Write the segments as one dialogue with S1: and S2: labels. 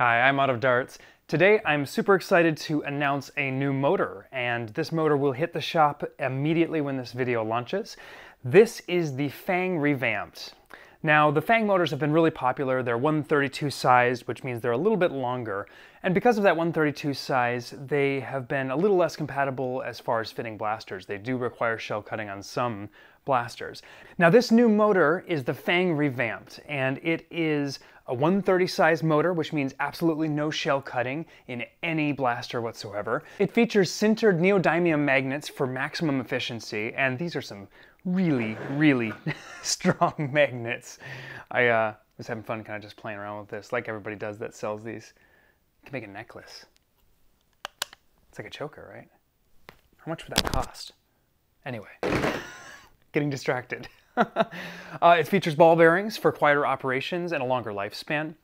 S1: Hi, I'm Out of Darts. Today I'm super excited to announce a new motor, and this motor will hit the shop immediately when this video launches. This is the Fang Revamped. Now, the Fang motors have been really popular. They're 132 sized, which means they're a little bit longer. And because of that 132 size, they have been a little less compatible as far as fitting blasters. They do require shell cutting on some blasters. Now, this new motor is the Fang Revamped, and it is a 130 size motor, which means absolutely no shell cutting in any blaster whatsoever. It features sintered neodymium magnets for maximum efficiency, and these are some really, really strong magnets. I uh, was having fun kind of just playing around with this, like everybody does that sells these. You can make a necklace. It's like a choker, right? How much would that cost? Anyway, getting distracted. uh, it features ball bearings for quieter operations and a longer lifespan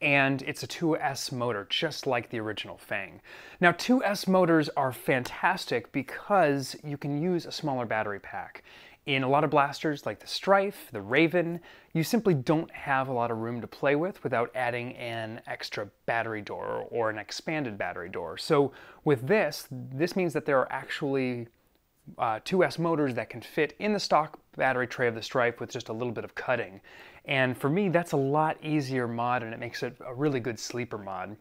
S1: and it's a 2S motor, just like the original Fang. Now, 2S motors are fantastic because you can use a smaller battery pack. In a lot of blasters like the Stryfe, the Raven, you simply don't have a lot of room to play with without adding an extra battery door or an expanded battery door. So with this, this means that there are actually uh, 2S motors that can fit in the stock battery tray of the Stryfe with just a little bit of cutting. And for me, that's a lot easier mod and it makes it a really good sleeper mod.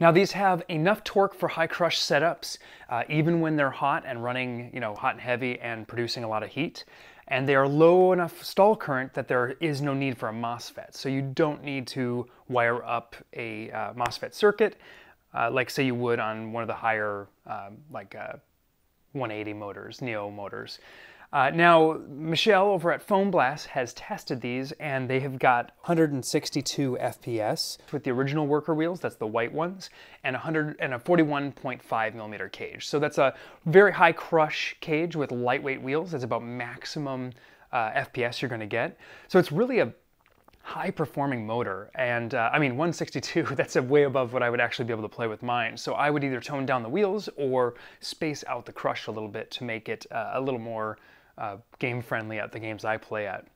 S1: Now these have enough torque for high crush setups, uh, even when they're hot and running, you know, hot and heavy and producing a lot of heat. And they are low enough stall current that there is no need for a MOSFET. So you don't need to wire up a uh, MOSFET circuit, uh, like say you would on one of the higher, um, like uh, 180 motors, Neo motors. Uh, now, Michelle over at Foam Blast has tested these and they have got 162 FPS with the original worker wheels, that's the white ones, and, 100, and a 41.5 millimeter cage. So that's a very high crush cage with lightweight wheels. That's about maximum uh, FPS you're gonna get. So it's really a high performing motor. And uh, I mean, 162, that's a way above what I would actually be able to play with mine. So I would either tone down the wheels or space out the crush a little bit to make it uh, a little more uh, game friendly at the games I play at.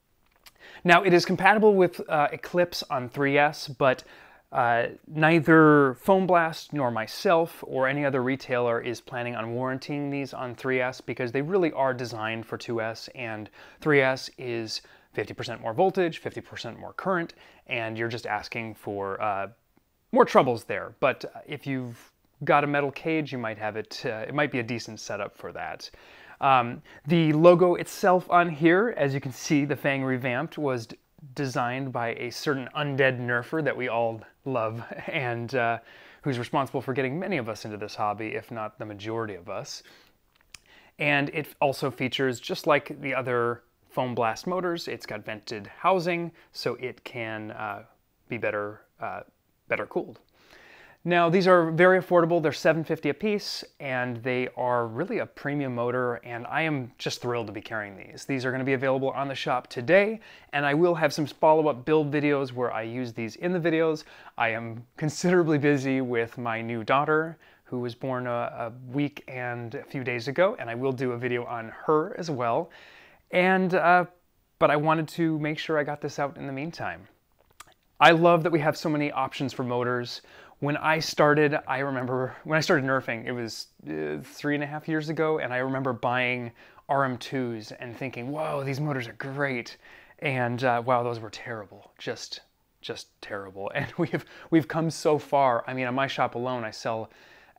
S1: Now it is compatible with uh, Eclipse on 3S, but uh, neither Foam Blast nor myself or any other retailer is planning on warranting these on 3S because they really are designed for 2S and 3S is 50% more voltage, 50% more current, and you're just asking for uh, more troubles there. But if you've got a metal cage, you might have it, uh, it might be a decent setup for that. Um, the logo itself on here, as you can see, the Fang Revamped was designed by a certain undead nerfer that we all love and uh, who's responsible for getting many of us into this hobby, if not the majority of us. And it also features, just like the other foam blast motors. It's got vented housing, so it can uh, be better, uh, better cooled. Now these are very affordable. They're 750 a piece and they are really a premium motor and I am just thrilled to be carrying these. These are going to be available on the shop today and I will have some follow-up build videos where I use these in the videos. I am considerably busy with my new daughter who was born a, a week and a few days ago and I will do a video on her as well. And, uh, but I wanted to make sure I got this out in the meantime. I love that we have so many options for motors. When I started, I remember, when I started nerfing, it was uh, three and a half years ago, and I remember buying RM2s and thinking, whoa, these motors are great. And uh, wow, those were terrible, just, just terrible. And we've, we've come so far. I mean, on my shop alone, I sell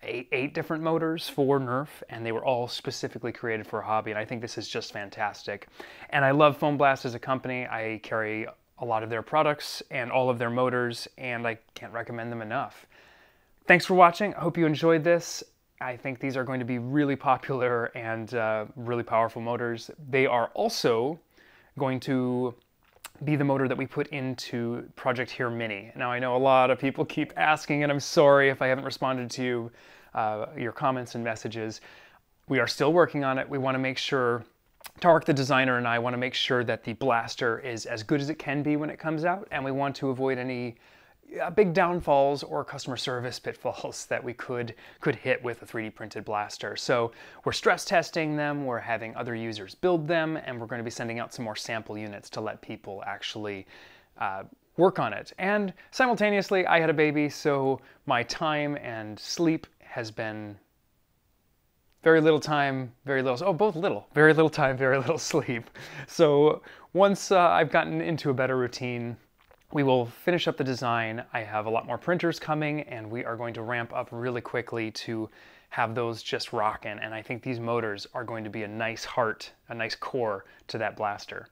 S1: eight, eight different motors for Nerf, and they were all specifically created for a hobby, and I think this is just fantastic. And I love Foam Blast as a company. I carry a lot of their products and all of their motors, and I can't recommend them enough. Thanks for watching. I hope you enjoyed this. I think these are going to be really popular and uh, really powerful motors. They are also going to be the motor that we put into Project Here Mini. Now I know a lot of people keep asking and I'm sorry if I haven't responded to you, uh, your comments and messages. We are still working on it. We want to make sure, Tarek the designer and I want to make sure that the blaster is as good as it can be when it comes out and we want to avoid any uh, big downfalls or customer service pitfalls that we could could hit with a 3D printed blaster. So we're stress testing them, we're having other users build them, and we're going to be sending out some more sample units to let people actually uh, work on it. And simultaneously, I had a baby, so my time and sleep has been very little time, very little, oh, both little, very little time, very little sleep. So once uh, I've gotten into a better routine, we will finish up the design. I have a lot more printers coming and we are going to ramp up really quickly to have those just rocking. And I think these motors are going to be a nice heart, a nice core to that blaster.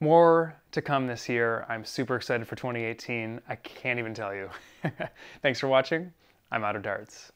S1: More to come this year. I'm super excited for 2018. I can't even tell you. Thanks for watching. I'm out of darts.